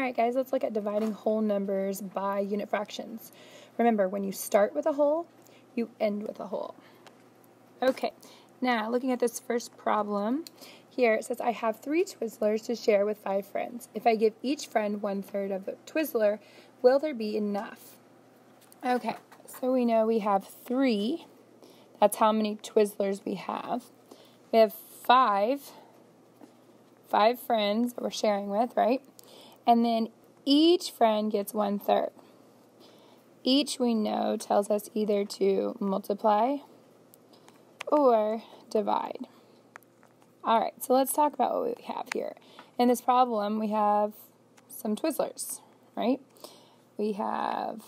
All right, guys, let's look at dividing whole numbers by unit fractions. Remember, when you start with a whole, you end with a whole. Okay, now looking at this first problem, here it says I have three Twizzlers to share with five friends. If I give each friend one third of a Twizzler, will there be enough? Okay, so we know we have three. That's how many Twizzlers we have. We have five, five friends that we're sharing with, right? And then each friend gets one third. Each we know tells us either to multiply or divide. All right, so let's talk about what we have here. In this problem, we have some Twizzlers, right? We have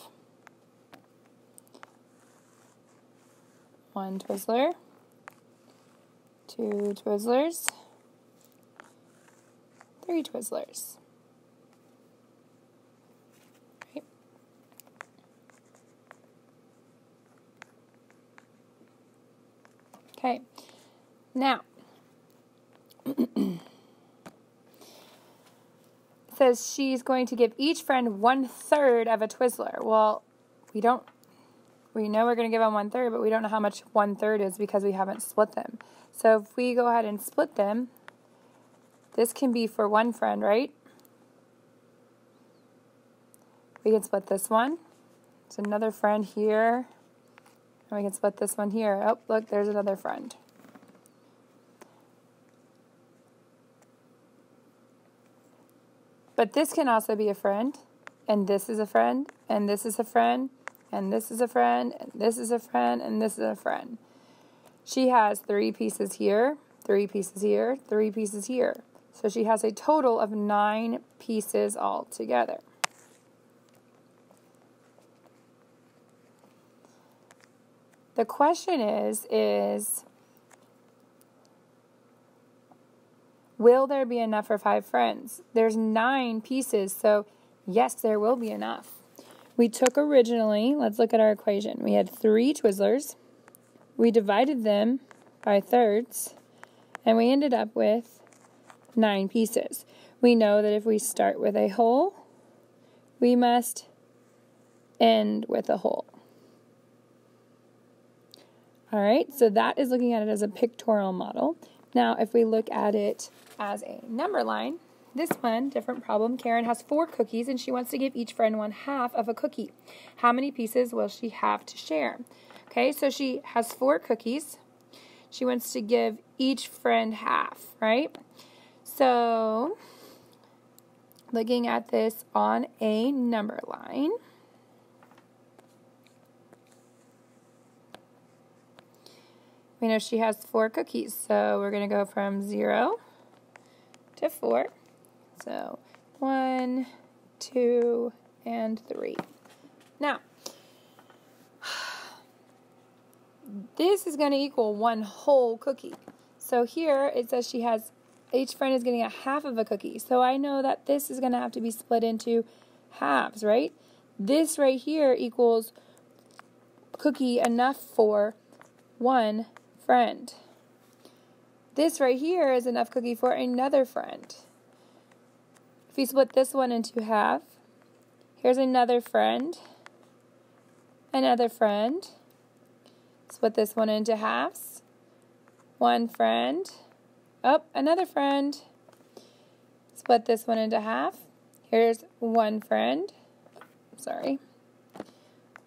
one Twizzler, two Twizzlers, three Twizzlers. Okay, now says she's going to give each friend one third of a Twizzler. Well, we don't, we know we're going to give them one third, but we don't know how much one third is because we haven't split them. So if we go ahead and split them, this can be for one friend, right? We can split this one. It's another friend here. And we can split this one here. Oh, look, there's another friend. But this can also be a friend, and this is a friend, and this is a friend, and this is a friend, and this is a friend, and this is a friend. She has three pieces here, three pieces here, three pieces here. So she has a total of nine pieces altogether. The question is, is will there be enough for five friends? There's nine pieces, so yes, there will be enough. We took originally, let's look at our equation. We had three Twizzlers. We divided them by thirds, and we ended up with nine pieces. We know that if we start with a whole, we must end with a whole. All right, so that is looking at it as a pictorial model. Now, if we look at it as a number line, this one, different problem. Karen has four cookies and she wants to give each friend one half of a cookie. How many pieces will she have to share? Okay, so she has four cookies. She wants to give each friend half, right? So, looking at this on a number line, We know she has four cookies, so we're going to go from 0 to 4. So 1, 2, and 3. Now, this is going to equal one whole cookie. So here it says she has, each friend is getting a half of a cookie. So I know that this is going to have to be split into halves, right? This right here equals cookie enough for one friend. This right here is enough cookie for another friend. If you split this one into half, here's another friend, another friend. Split this one into halves, one friend, oh, another friend. Split this one into half. Here's one friend, sorry,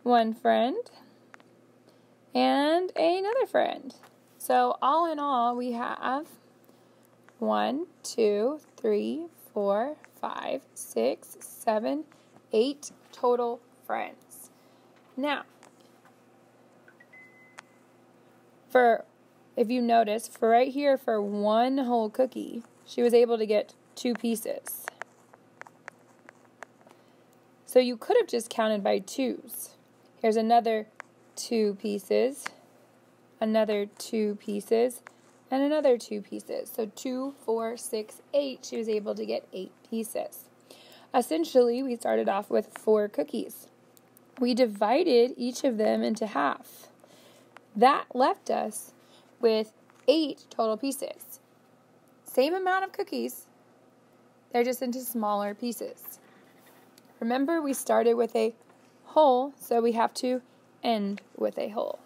one friend, and another friend. So all in all, we have one, two, three, four, five, six, seven, eight total friends. Now, for if you notice, for right here, for one whole cookie, she was able to get two pieces. So you could have just counted by twos. Here's another two pieces, another two pieces, and another two pieces. So two, four, six, eight. She was able to get eight pieces. Essentially, we started off with four cookies. We divided each of them into half. That left us with eight total pieces. Same amount of cookies, they're just into smaller pieces. Remember, we started with a whole, so we have to end with a whole.